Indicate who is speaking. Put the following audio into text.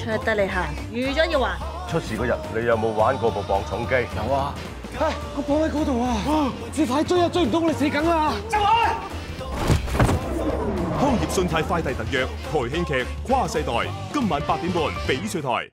Speaker 1: 出得嚟行，預咗要還。
Speaker 2: 出事嗰日，你有冇玩過部磅重機？
Speaker 3: 有啊。
Speaker 4: 唉，個磅喺嗰度啊！你快追啊，追唔到我哋死梗啦！
Speaker 3: 走开。
Speaker 5: 康業信貸快遞特約台慶劇跨世代，今晚八點半翡翠台。